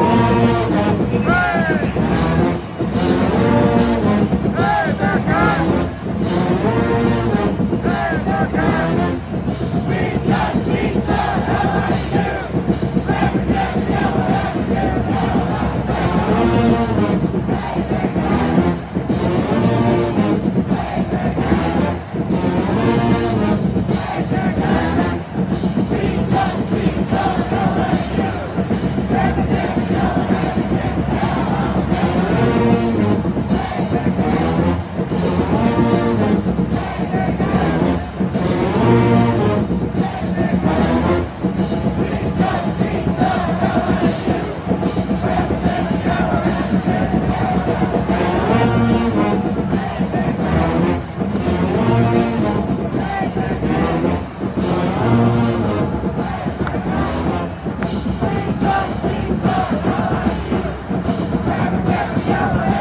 Hey! Yeah.